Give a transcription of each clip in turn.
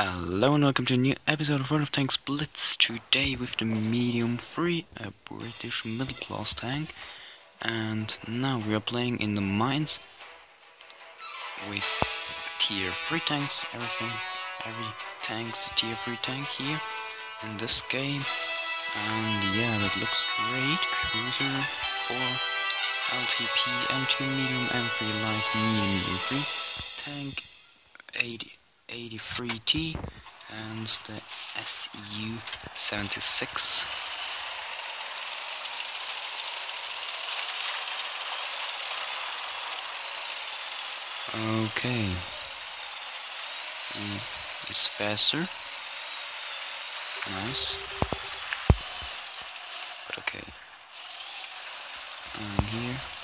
Hello and welcome to a new episode of World of Tanks Blitz. Today with the medium 3, a British middle class tank. And now we are playing in the mines with tier 3 tanks, everything. Every tank's tier 3 tank here in this game. And yeah, that looks great. Cruiser 4, LTP, M2 medium, M3 light, medium, medium 3. Tank 80. 83T and the SU-76. Okay. Mm, it's faster. Nice. But okay. And here.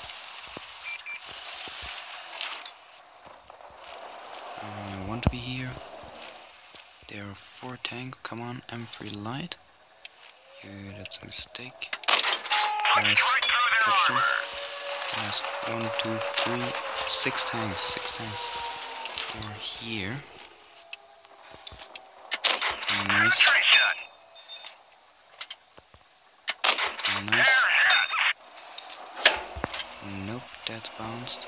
4 tank, come on, M3 light. Yeah, that's a mistake. Nice. Touched. Nice. One, two, three, six tanks, six tanks. Over here. Nice. Nice. Nope, that bounced.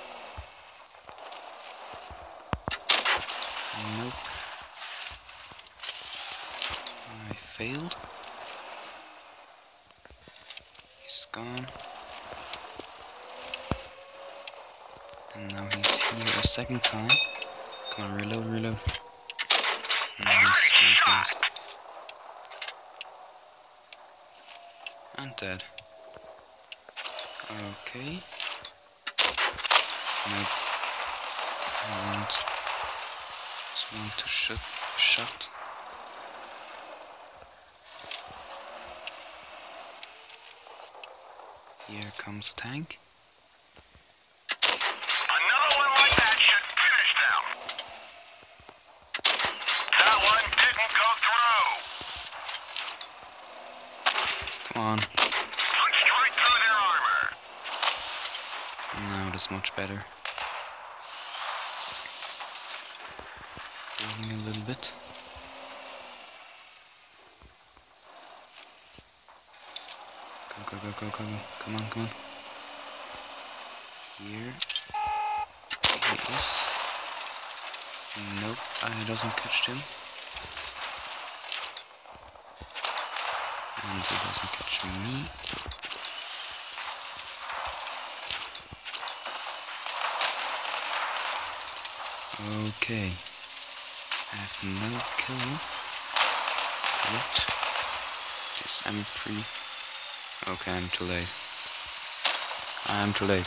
Nope, Failed. He's gone. And now he's here a second time. Come on, reload, reload. Nice, nice. And dead. Okay. Nope. I want just want to shut shut. Here comes the tank. Another one like that should finish them. That one didn't go through. Come on. Went straight through their armor. Now that's much better. Waiting a little bit. Go, go, go, go, go. Come on, come on. Here. He is. Nope, I doesn't catch him. And he doesn't catch me. Okay. I have no kill yet. This M3. Okay, I'm too late. I'm too late.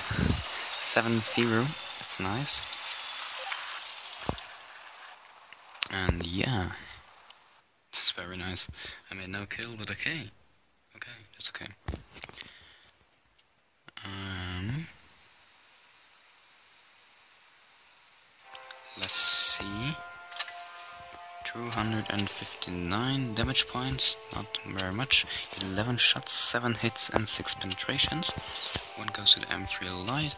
7-0. That's nice. And yeah. That's very nice. I made no kill, but okay. Okay, that's okay. Um... Let's see. 259 damage points, not very much. 11 shots, 7 hits, and 6 penetrations. 1 goes to the M3 light,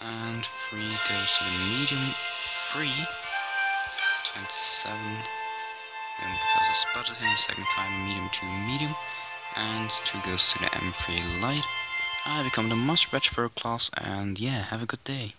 and 3 goes to the medium 3. 27. And because I spotted him second time, medium to medium. And 2 goes to the M3 light. I become the master batch for a class, and yeah, have a good day.